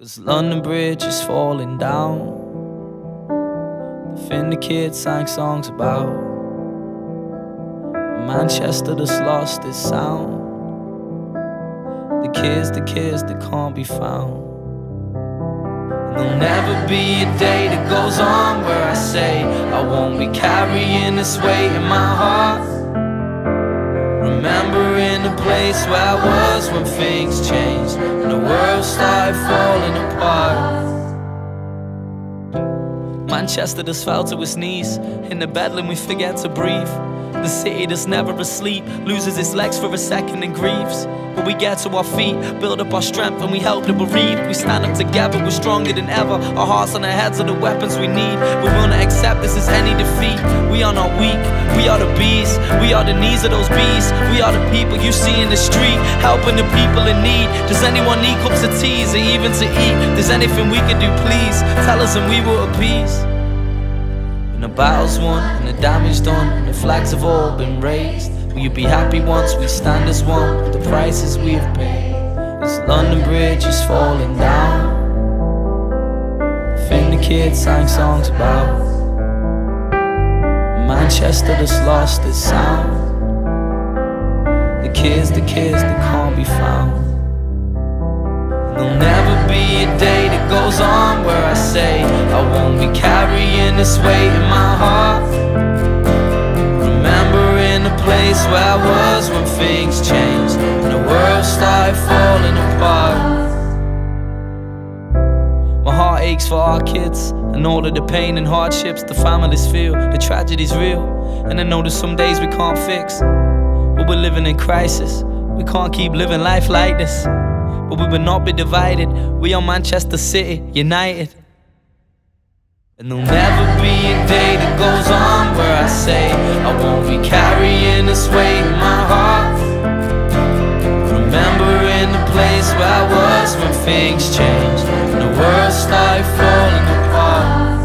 Cause London Bridge is falling down. The the kids sang songs about. Manchester that's lost its sound. The kids, the kids that can't be found. And there'll never be a day that goes on where I say I won't be carrying this weight in my heart. Remembering the place where I was when things changed and the world started falling apart. Manchester just fell to its knees. In the bedlam, we forget to breathe. The city that's never asleep loses its legs for a second and grieves. But we get to our feet, build up our strength, and we help the bereaved. We stand up together, we're stronger than ever. Our hearts and our heads are the weapons we need. We will not accept this as any defeat. We are not weak, we are the bees. We knees of those bees. We are the people you see in the street, helping the people in need. Does anyone need cups of teas or even to eat? There's anything we can do, please tell us and we will appease. When the battle's won and the damage done and the flags have all been raised, will you be happy once we stand as one with the prices we have paid? As London Bridge is falling down, the the kids sang songs about. Manchester that's lost its sound. The kids, the kids that can't be found. There'll never be a day that goes on where I say I won't be carrying this weight in my heart. Remembering the place where I was when things changed and the world started falling apart. My heart aches for our kids and all of the pain and hardships the families feel. The tragedy's real, and I know that some days we can't fix. But we're living in crisis. We can't keep living life like this. But we will not be divided. We are Manchester City, united. And there'll never be a day that goes on where I say I won't be carrying this weight in my heart. Remembering the place where I was when things changed and the world started falling apart.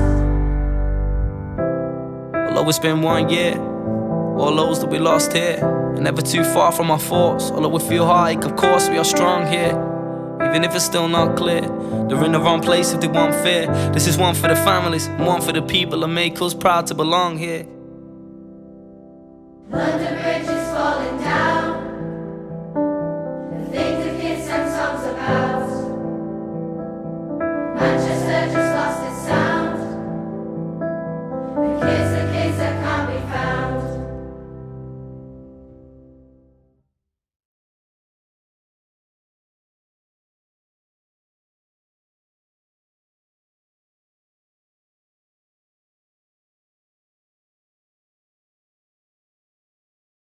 Although it's been one year, all those that we lost here, and never too far from our thoughts. Although we feel heartache, of course we are strong here. Even if it's still not clear, they're in the wrong place if they want fear. This is one for the families, one for the people that make us proud to belong here. But